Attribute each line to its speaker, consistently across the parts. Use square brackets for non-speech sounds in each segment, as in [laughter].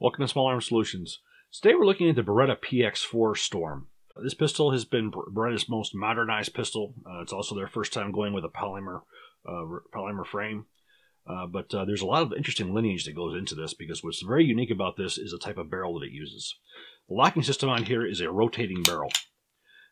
Speaker 1: Welcome to Small Arms Solutions. Today we're looking at the Beretta PX4 Storm. This pistol has been Beretta's most modernized pistol. Uh, it's also their first time going with a polymer uh, polymer frame. Uh, but uh, there's a lot of interesting lineage that goes into this because what's very unique about this is the type of barrel that it uses. The locking system on here is a rotating barrel.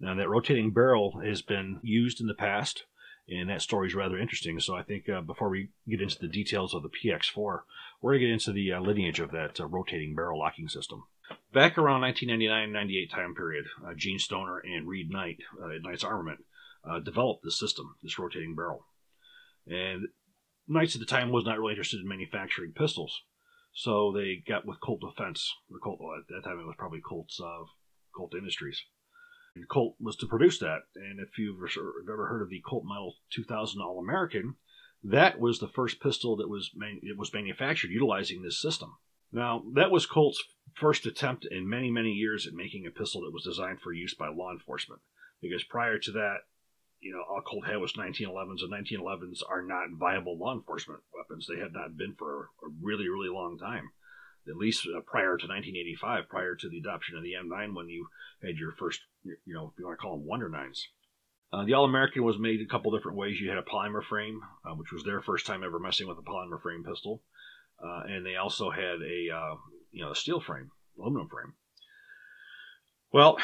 Speaker 1: Now that rotating barrel has been used in the past and that story is rather interesting. So I think uh, before we get into the details of the PX4, we're going to get into the uh, lineage of that uh, rotating barrel locking system. Back around 1999-98 time period, uh, Gene Stoner and Reed Knight uh, at Knight's Armament uh, developed this system, this rotating barrel. And Knights at the time was not really interested in manufacturing pistols, so they got with Colt Defense, or Colt. Well, at that time it was probably Colt's Colt Industries and Colt was to produce that. And if you've ever heard of the Colt Model 2000 All American, that was the first pistol that was man- it was manufactured utilizing this system. Now, that was Colt's first attempt in many, many years at making a pistol that was designed for use by law enforcement. Because prior to that, you know, all Colt had was 1911s, and 1911s are not viable law enforcement weapons. They have not been for a really, really long time at least uh, prior to 1985, prior to the adoption of the M9, when you had your first, you know, if you want to call them Wonder Nines. Uh, the All American was made a couple different ways. You had a polymer frame, uh, which was their first time ever messing with a polymer frame pistol, uh, and they also had a uh, you know a steel frame, aluminum frame. Well,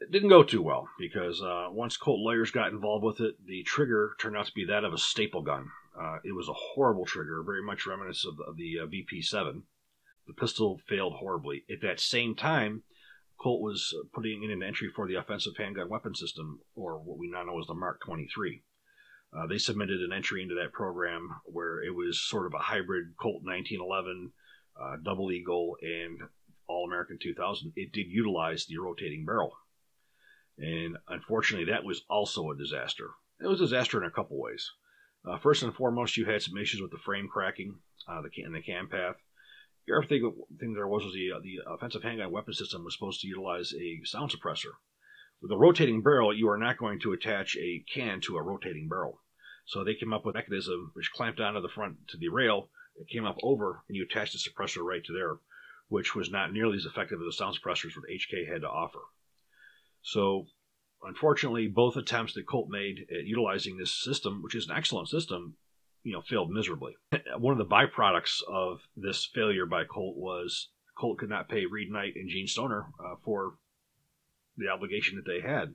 Speaker 1: it didn't go too well because uh, once Colt lawyers got involved with it, the trigger turned out to be that of a staple gun. it was a horrible trigger, very much reminiscent of, of the VP70 the pistol failed horribly. At that same time, Colt was putting in an entry for the offensive handgun weapon system, or what we now know as the Mark 23. Uh, they submitted an entry into that program where it was sort of a hybrid Colt 1911, uh, Double Eagle, and All American 2000. It did utilize the rotating barrel. And unfortunately, that was also a disaster. It was a disaster in a couple ways. Uh, first and foremost, you had some issues with the frame cracking uh, the, the cam path. The other thing, thing there was was the uh, the offensive handgun weapon system was supposed to utilize a sound suppressor. With a rotating barrel, you are not going to attach a can to a rotating barrel. So they came up with a mechanism which clamped onto the front to the rail. It came up over, and you attached the suppressor right to there, which was not nearly as effective as the sound suppressors that HK had to offer. So, unfortunately, both attempts that Colt made at utilizing this system, which is an excellent system, you know, failed miserably. [laughs] One of the byproducts of this failure by Colt was Colt could not pay Reed Knight and Gene Stoner uh, for the obligation that they had.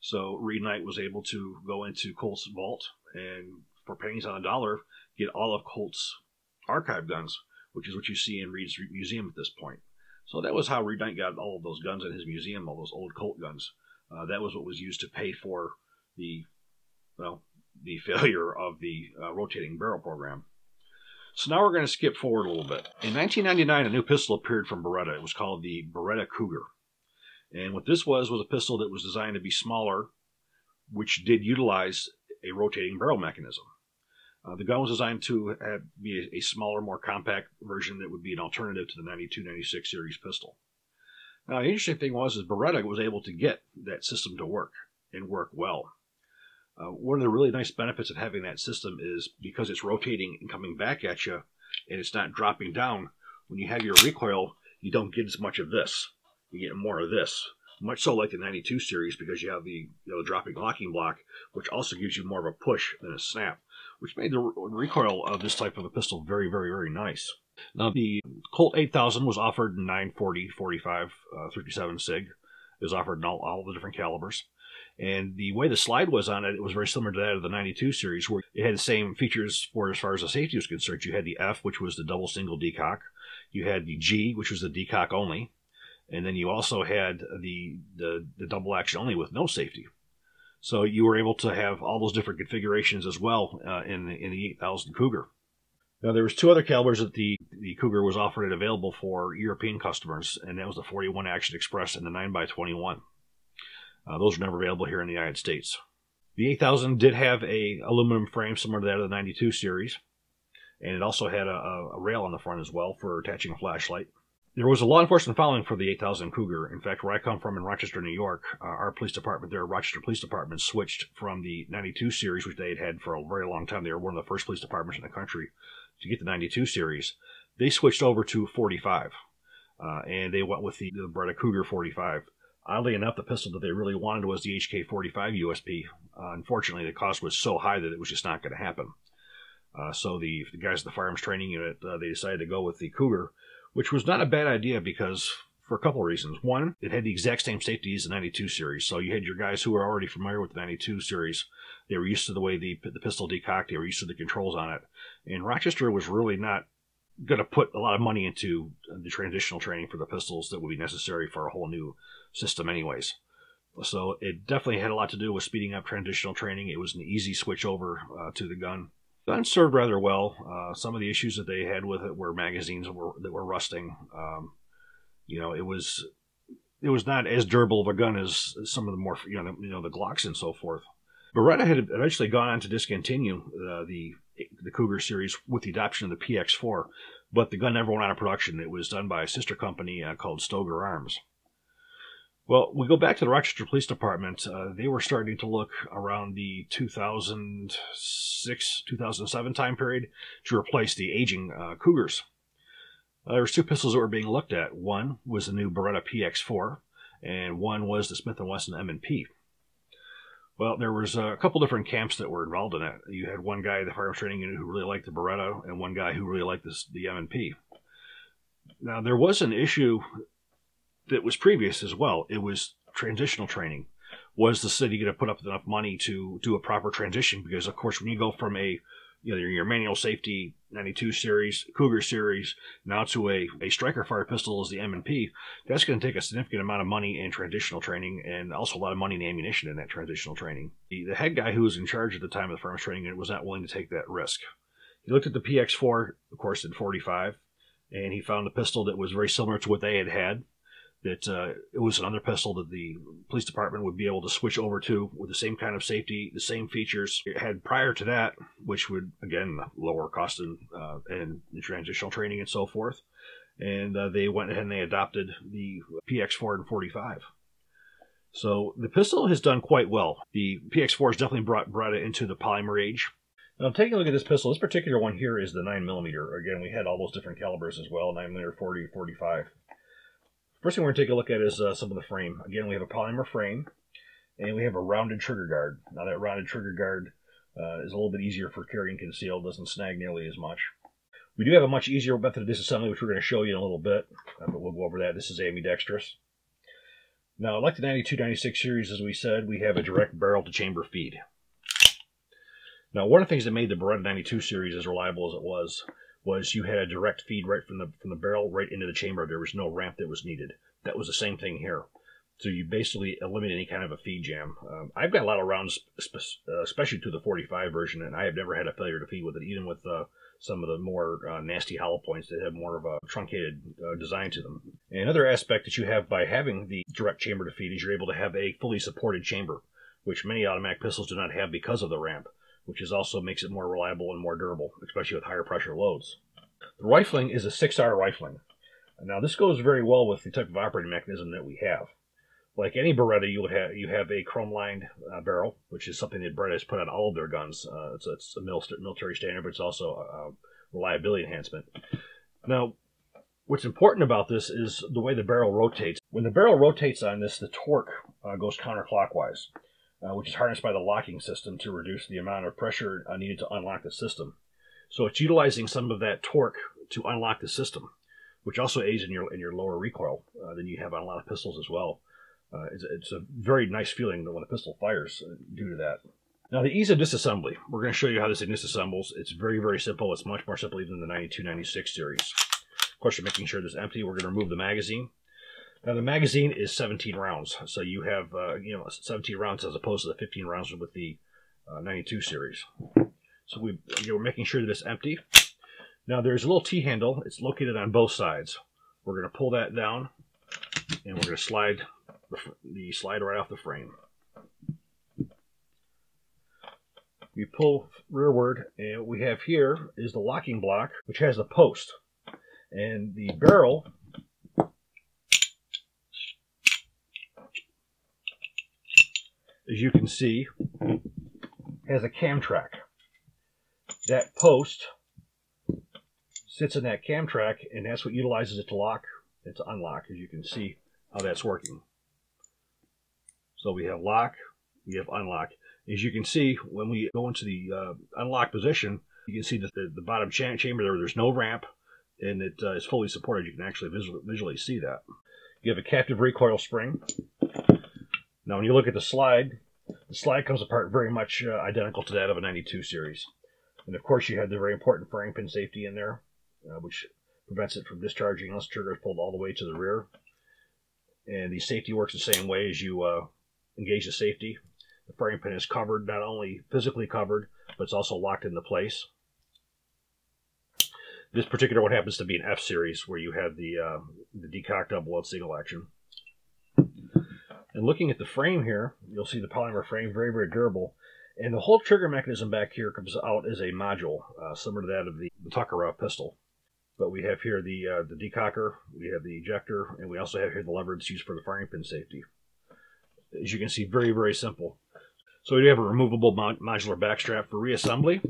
Speaker 1: So Reed Knight was able to go into Colt's vault and, for pennies on a dollar, get all of Colt's archive guns, which is what you see in Reed's museum at this point. So that was how Reed Knight got all of those guns in his museum, all those old Colt guns. Uh, that was what was used to pay for the well the [laughs] failure of the uh, rotating barrel program. So now we're going to skip forward a little bit. In 1999, a new pistol appeared from Beretta. It was called the Beretta Cougar. And what this was was a pistol that was designed to be smaller, which did utilize a rotating barrel mechanism. Uh, the gun was designed to have, be a, a, smaller, more compact version that would be an alternative to the 92-96 series pistol. Now, the interesting thing was is Beretta was able to get that system to work and work well. Uh, one of the really nice benefits of having that system is because it's rotating and coming back at you and it's not dropping down, when you have your recoil, you don't get as much of this. You get more of this. Much so like the 92 series because you have the, you know, dropping locking block, which also gives you more of a push than a snap, which made the recoil of this type of a pistol very, very, very nice. Now, the Colt 8000 was offered in 940, 45, uh, 37 SIG. It was offered in all, all the different calibers. And the way the slide was on it, it was very similar to that of the 92 series, where it had the same features for as far as the safety was concerned. You had the F, which was the double single decock. You had the G, which was the decock only. And then you also had the, the, the double action only with no safety. So you were able to have all those different configurations as well uh, in, the, in the 8000 Cougar. Now there was two other calibers that the, the Cougar was offered and available for European customers, and that was the 41 Action Express and the 9x21. Uh, those are never available here in the United States. The 8000 did have a aluminum frame similar to that of the 92 series, and it also had a, a rail on the front as well for attaching a flashlight. There was a law enforcement following for the 8000 Cougar. In fact, where I come from in Rochester, New York, uh, our police department there, Rochester Police Department, switched from the 92 series, which they had had for a very long time. They were one of the first police departments in the country to get the 92 series. They switched over to 45. uh, and they went with the, the Beretta Cougar 45. Oddly enough, the pistol that they really wanted was the HK45 USP. Uh, unfortunately, the cost was so high that it was just not going to happen. Uh, so the, the, guys at the firearms training unit uh, they decided to go with the Cougar, which was not a bad idea because for a couple of reasons. One, it had the exact same safety as the 92 series, so you had your guys who were already familiar with the 92 series. They were used to the way the the pistol decocked. They were used to the controls on it. And Rochester was really not going to put a lot of money into the transitional training for the pistols that would be necessary for a whole new system, anyways. So it definitely had a lot to do with speeding up transitional training. It was an easy switch over uh, to the gun. Gun served rather well. Uh, some of the issues that they had with it were magazines that were, that were rusting. Um, you know, it was it was not as durable of a gun as some of the more you know the, you know the Glocks and so forth. Beretta had eventually gone on to discontinue uh, the the Cougar series with the adoption of the PX4, but the gun never went out of production. It was done by a sister company uh, called Stoeger Arms. Well, we go back to the Rochester Police Department. Uh, they were starting to look around the 2006 2007 time period to replace the aging uh, Cougars. Uh, there was two pistols that were being looked at. One was the new Beretta PX4, and one was the Smith & Wesson M&P. Well, there was a couple different camps that were involved in it. You had one guy, the firearms training unit, who really liked the Beretta, and one guy who really liked this, the M&P. Now, there was an issue that was previous as well. It was transitional training. Was the city going to put up enough money to do a proper transition? Because, of course, when you go from a you know, your manual safety 92 series, Cougar series, now to a, a striker fire pistol as the M&P, that's going to take a significant amount of money in transitional training and also a lot of money in ammunition in that transitional training. The, the head guy who was in charge at the time of the firearms training was not willing to take that risk. He looked at the PX4, of course, in 45, and he found a pistol that was very similar to what they had had that uh, it was another pistol that the police department would be able to switch over to with the same kind of safety, the same features it had prior to that, which would again lower cost and uh, and transitional training and so forth. And uh, they went ahead and they adopted the PX4 and 45. So the pistol has done quite well. The PX4 has definitely brought brought it into the polymer age. Now, taking a look at this pistol, this particular one here is the 9mm. Again, we had all those different calibers as well 9mm, 40, 45. First thing we're going to take a look at is uh, some of the frame. Again, we have a polymer frame, and we have a rounded trigger guard. Now that rounded trigger guard uh, is a little bit easier for carrying concealed, doesn't snag nearly as much. We do have a much easier method of disassembly, which we're going to show you in a little bit, uh, but we'll go over that. This is ambidextrous. Now, like the 92-96 series, as we said, we have a direct barrel-to-chamber feed. Now, one of the things that made the Beretta 92 series as reliable as it was was you had a direct feed right from the from the barrel right into the chamber. There was no ramp that was needed. That was the same thing here. So you basically eliminate any kind of a feed jam. Um, I've got a lot of rounds, uh, especially to the 45 version, and I have never had a failure to feed with it, even with uh, some of the more uh, nasty hollow points that have more of a truncated uh, design to them. And another aspect that you have by having the direct chamber to feed is you're able to have a fully supported chamber, which many automatic pistols do not have because of the ramp which is also makes it more reliable and more durable, especially with higher pressure loads. The rifling is a 6R rifling. Now this goes very well with the type of operating mechanism that we have. Like any Beretta, you would have you have a chrome lined uh, barrel, which is something that Beretta has put on all of their guns. Uh, it's, it's, a military standard, but it's also a, a reliability enhancement. Now, what's important about this is the way the barrel rotates. When the barrel rotates on this, the torque uh, goes counterclockwise uh, which is harnessed by the locking system to reduce the amount of pressure uh, needed to unlock the system. So it's utilizing some of that torque to unlock the system, which also aids in your in your lower recoil uh, than you have on a lot of pistols as well. Uh, it's, it's, a very nice feeling when a pistol fires uh, due to that. Now the ease of disassembly. We're going to show you how this thing disassembles. It's very very simple. It's much more simple even than the 9296 series. Of course, you're making sure this is empty. We're going to remove the magazine. Now the magazine is 17 rounds, so you have uh, you know 17 rounds as opposed to the 15 rounds with the uh, 92 series. So we you're making sure that it's empty. Now there's a little T handle. It's located on both sides. We're going to pull that down, and we're going to slide the, the slide right off the frame. We pull rearward, and what we have here is the locking block, which has a post. And the barrel as you can see, has a cam track. That post sits in that cam track, and that's what utilizes it to lock and to unlock, as you can see how that's working. So we have lock, we have unlock. As you can see, when we go into the uh, unlock position, you can see that the, the bottom cha chamber there, there's no ramp, and it uh, is fully supported. You can actually visually, visually see that. You have a captive recoil spring. Now, when you look at the slide, the slide comes apart very much uh, identical to that of a 92 series. And of course, you have the very important firing pin safety in there, uh, which prevents it from discharging unless the trigger is pulled all the way to the rear. And the safety works the same way as you uh, engage the safety. The firing pin is covered, not only physically covered, but it's also locked into place. This particular one happens to be an F series, where you have the uh, the decock double single action. And looking at the frame here, you'll see the polymer frame, very, very durable. And the whole trigger mechanism back here comes out as a module, uh, similar to that of the, the Tokarev pistol. But we have here the uh, the decocker, we have the ejector, and we also have here the lever that's used for the firing pin safety. As you can see, very, very simple. So we do have a removable mod modular backstrap for reassembly.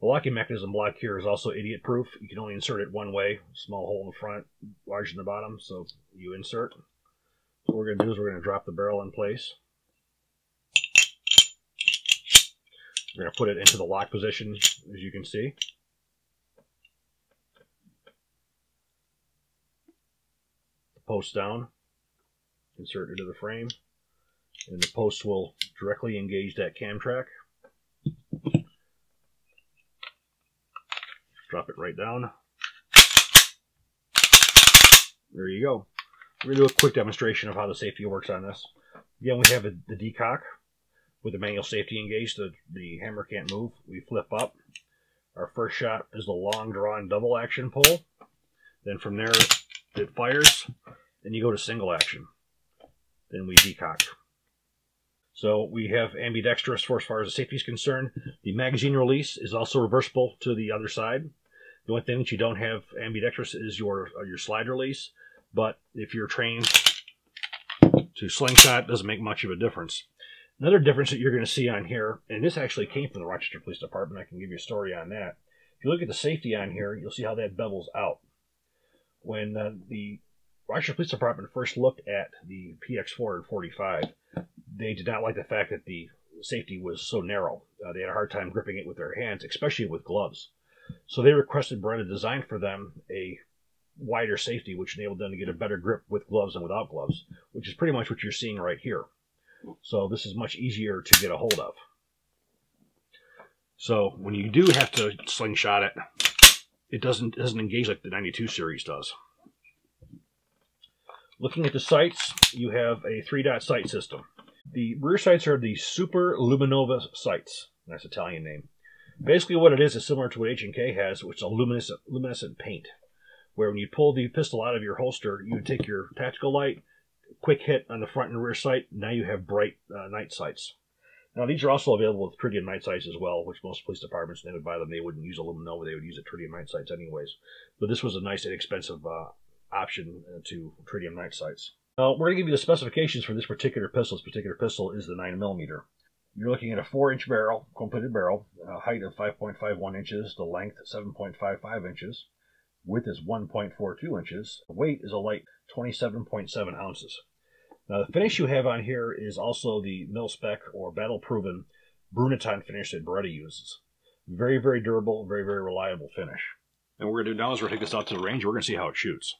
Speaker 1: The locking mechanism block here is also idiot proof. You can only insert it one way, small hole in the front, large in the bottom, so you insert. So what we're going to do is we're going to drop the barrel in place. We're going to put it into the lock position, as you can see. Post down, insert into the frame, and the post will directly engage that cam track. Drop it right down. There you go. We're going to do a quick demonstration of how the safety works on this. Again, we have a, the decock with the manual safety engaged. The, the hammer can't move. We flip up. Our first shot is the long drawn double action pull. Then from there, it fires. Then you go to single action. Then we decock. So we have ambidextrous for as far as the safety is concerned. The magazine release is also reversible to the other side. The only thing that you don't have ambidextrous is your uh, your slide release. But if you're trained to slingshot, it doesn't make much of a difference. Another difference that you're going to see on here, and this actually came from the Rochester Police Department. I can give you a story on that. If you look at the safety on here, you'll see how that bevels out. When uh, the Rochester Police Department first looked at the PX4 and 45, they did not like the fact that the safety was so narrow. Uh, they had a hard time gripping it with their hands, especially with gloves. So they requested Beretta design for them a wider safety, which enabled them to get a better grip with gloves and without gloves, which is pretty much what you're seeing right here. So this is much easier to get a hold of. So when you do have to slingshot it, it doesn't doesn't engage like the 92 series does. Looking at the sights, you have a three dot sight system. The rear sights are the Super Luminova sights. That's Italian name. Basically, what it is is similar to what H&K has, which is a luminescent, luminescent paint. Where when you pull the pistol out of your holster, you take your tactical light, quick hit on the front and rear sight. Now you have bright uh, night sights. Now these are also available with tritium night sights as well, which most police departments they would buy them. They wouldn't use a Luminova; they would use a tritium night sights anyways. But this was a nice, inexpensive uh, option uh, to tritium night sights. Now we're going to give you the specifications for this particular pistol. This particular pistol is the 9mm. You're looking at a 4-inch barrel, completed barrel, a height of 5.51 inches, the length 7.55 inches, width is 1.42 inches, the weight is a light 27.7 ounces. Now the finish you have on here is also the mil-spec or battle-proven Bruniton finish that Beretta uses. Very, very durable, very, very reliable finish. And what we're going to do now is we're going to take this out to the range. We're going to see how it shoots.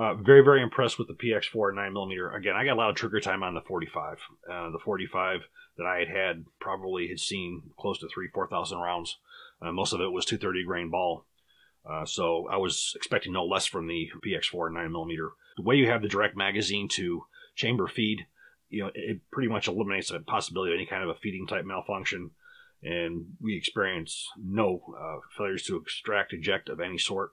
Speaker 1: Uh, very, very impressed with the PX4 9mm. Again, I got a lot of trigger time on the 45. Uh, the 45 that I had had probably had seen close to three, 4,000 rounds. Uh, most of it was 230 grain ball. Uh, so I was expecting no less from the PX4 9mm. The way you have the direct magazine to chamber feed, you know, it pretty much eliminates the possibility of any kind of a feeding type malfunction. And we experienced no uh, failures to extract, eject of any sort.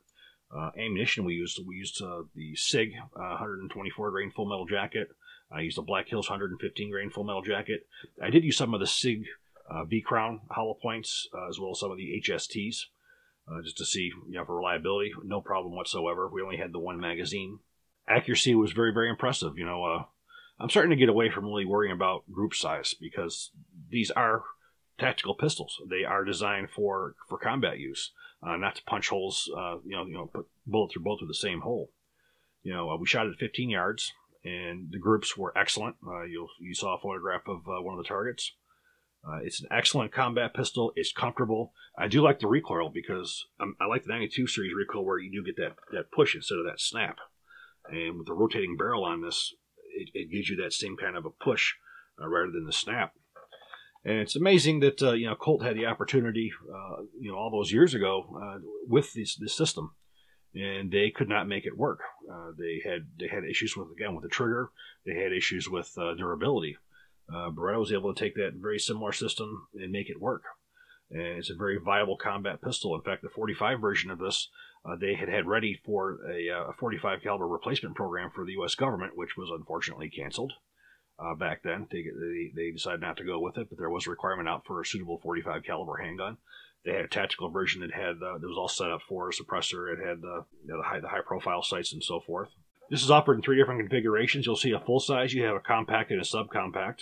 Speaker 1: Uh, ammunition we used, we used uh, the SIG 124 grain full metal jacket. I used a Black Hills 115 grain full metal jacket. I did use some of the SIG uh, V Crown hollow points uh, as well as some of the HSTs uh, just to see you know for reliability. No problem whatsoever. We only had the one magazine. Accuracy was very very impressive. You know, uh, I'm starting to get away from really worrying about group size because these are tactical pistols. They are designed for for combat use, uh, not to punch holes. Uh, you know, you know, put bullet through both of the same hole. You know, uh, we shot at 15 yards, and the groups were excellent. Uh, you you saw a photograph of uh, one of the targets. It's an excellent combat pistol. It's comfortable. I do like the recoil because um, I like the 92 series recoil where you do get that, that push instead of that snap. And with the rotating barrel on this, it, it gives you that same kind of a push rather than the snap. And it's amazing that uh, you know Colt had the opportunity, uh, you know, all those years ago uh, with this this system, and they could not make it work. Uh, they had they had issues with again with the trigger. They had issues with durability uh, Beretta was able to take that very similar system and make it work. And it's a very viable combat pistol. In fact, the 45 version of this, uh, they had had ready for a, uh, 45 caliber replacement program for the U.S. government, which was unfortunately canceled uh, back then. They, they, they decided not to go with it, but there was a requirement out for a suitable 45 caliber handgun. They had a tactical version that had uh, that was all set up for a suppressor. It had uh, you know, the high the high profile sights and so forth. This is offered in three different configurations. You'll see a full size, you have a compact and a subcompact.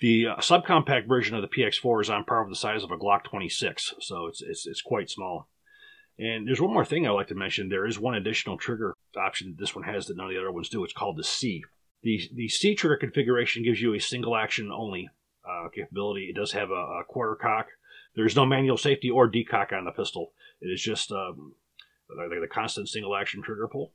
Speaker 1: The uh, subcompact version of the PX4 is on par with the size of a Glock 26, so it's, it's, it's quite small. And there's one more thing I'd like to mention. There is one additional trigger option that this one has that none of the other ones do. It's called the C. The, the C trigger configuration gives you a single action only uh, capability. It does have a, a, quarter cock. There's no manual safety or decock on the pistol. It is just um, the, the constant single action trigger pull.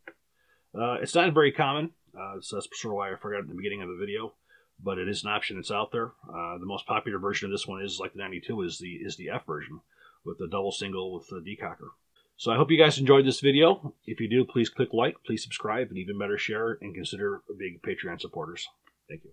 Speaker 1: Uh, it's not very common, uh, so that's sort of why I forgot at the beginning of the video but it is an option that's out there. Uh, the most popular version of this one is like the 92 is the is the F version with the double single with the decocker. So I hope you guys enjoyed this video. If you do, please click like, please subscribe, and even better, share and consider being Patreon supporters. Thank you.